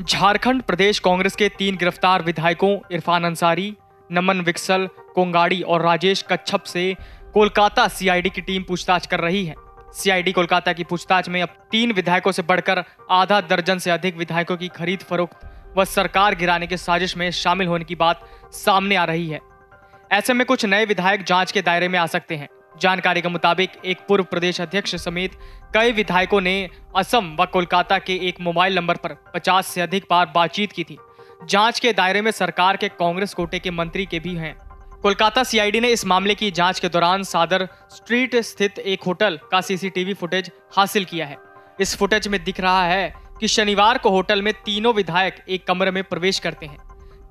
झारखंड प्रदेश कांग्रेस के तीन गिरफ़्तार विधायकों इरफान अंसारी, नमन विक्सल, कोंगाड़ी और राजेश कच्छप से कोलकाता सीआईडी की टीम पूछताछ कर रही है। सीआईडी कोलकाता की पूछताछ में अब तीन विधायकों से बढ़कर आधा दर्जन से अधिक विधायकों की खरीद फरोख्त व सरकार गिराने की साजिश में शामिल होने की बात सामने आ रही है। ऐसे में कुछ नए विधायक जाँच के दायरे में आ सकते हैं। जानकारी के मुताबिक एक पूर्व प्रदेश अध्यक्ष समेत कई विधायकों ने असम व कोलकाता के एक मोबाइल नंबर पर 50 से अधिक बार बातचीत की थी। जाँच के दायरे में सरकार के कांग्रेस कोटे के मंत्री के भी हैं। कोलकाता सीआईडी ने इस मामले की जाँच के दौरान सादर स्ट्रीट स्थित एक होटल का सीसीटीवी फुटेज हासिल किया है। इस फुटेज में दिख रहा है कि शनिवार को होटल में तीनों विधायक एक कमरे में प्रवेश करते हैं।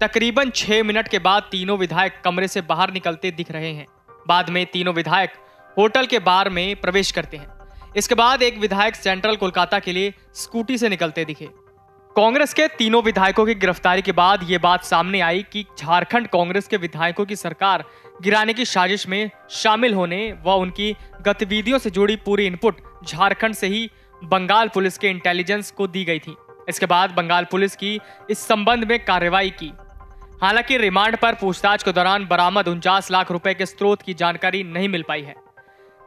तकरीबन छह मिनट के बाद तीनों विधायक कमरे से बाहर निकलते दिख रहे हैं। बाद में तीनों विधायक होटल के बार में प्रवेश करते हैं। इसके बाद एक विधायक सेंट्रल कोलकाता के लिए स्कूटी से निकलते दिखे। कांग्रेस के तीनों विधायकों की गिरफ्तारी के बाद यह बात सामने आई कि झारखंड कांग्रेस के विधायकों की सरकार गिराने की साजिश में शामिल होने व उनकी गतिविधियों से जुड़ी पूरी इनपुट झारखंड से ही बंगाल पुलिस के इंटेलिजेंस को दी गई थी। इसके बाद बंगाल पुलिस की इस संबंध में कार्रवाई की। हालाँकि रिमांड पर पूछताछ के दौरान बरामद उनचास लाख रुपए के स्रोत की जानकारी नहीं मिल पाई है।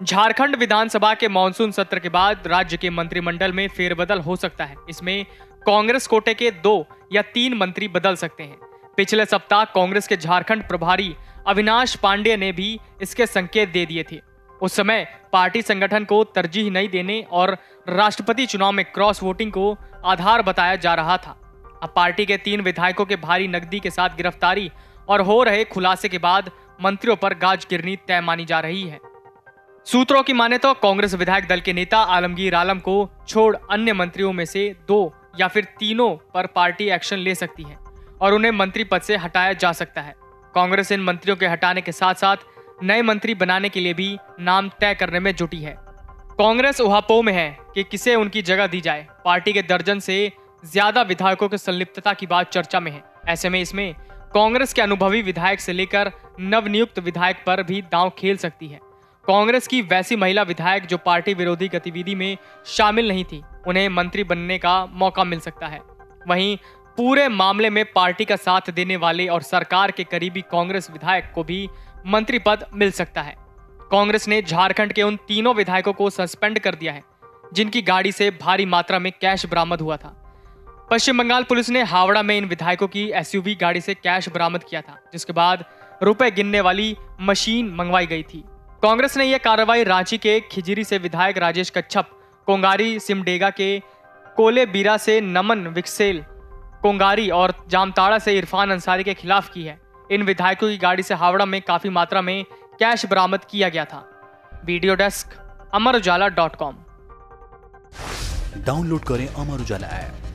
झारखंड विधानसभा के मानसून सत्र के बाद राज्य के मंत्रिमंडल में फेरबदल हो सकता है। इसमें कांग्रेस कोटे के दो या तीन मंत्री बदल सकते हैं। पिछले सप्ताह कांग्रेस के झारखंड प्रभारी अविनाश पांडे ने भी इसके संकेत दे दिए थे। उस समय पार्टी संगठन को तरजीह नहीं देने और राष्ट्रपति चुनाव में क्रॉस वोटिंग को आधार बताया जा रहा था। अब पार्टी के तीन विधायकों के भारी नकदी के साथ गिरफ्तारी और हो रहे खुलासे के बाद मंत्रियों पर गाज गिरनी तय मानी जा रही है। सूत्रों की माने तो कांग्रेस विधायक दल के नेता आलमगीर आलम को छोड़ अन्य मंत्रियों में से दो या फिर तीनों पर पार्टी एक्शन ले सकती है और उन्हें मंत्री पद से हटाया जा सकता है। कांग्रेस इन मंत्रियों के हटाने के साथ साथ नए मंत्री बनाने के लिए भी नाम तय करने में जुटी है। कांग्रेस उहापो में है कि किसे उनकी जगह दी जाए। पार्टी के दर्जन से ज़्यादा विधायकों की संलिप्तता की बात चर्चा में है। ऐसे में इसमें कांग्रेस के अनुभवी विधायक से लेकर नवनियुक्त विधायक पर भी दांव खेल सकती है। कांग्रेस की वैसी महिला विधायक जो पार्टी विरोधी गतिविधि में शामिल नहीं थी, उन्हें मंत्री बनने का मौका मिल सकता है। वहीं पूरे मामले में पार्टी का साथ देने वाले और सरकार के करीबी कांग्रेस विधायक को भी मंत्री पद मिल सकता है। कांग्रेस ने झारखंड के उन तीनों विधायकों को सस्पेंड कर दिया है, जिनकी गाड़ी से भारी मात्रा में कैश बरामद हुआ था। पश्चिम बंगाल पुलिस ने हावड़ा में इन विधायकों की एसयूवी गाड़ी से कैश बरामद किया था, जिसके बाद रुपए गिनने वाली मशीन मंगवाई गई थी। कांग्रेस ने यह कार्रवाई रांची के खिजरी से विधायक राजेश कच्छप, कोंगारी सिमडेगा के कोले बीरा से नमन विक्सेल, कोंगारी और जामताड़ा से इरफान अंसारी के खिलाफ की है। इन विधायकों की गाड़ी से हावड़ा में काफ़ी मात्रा में कैश बरामद किया गया था। Video desk Amar Ujala dot com. Download करें अमर उजाला ऐप।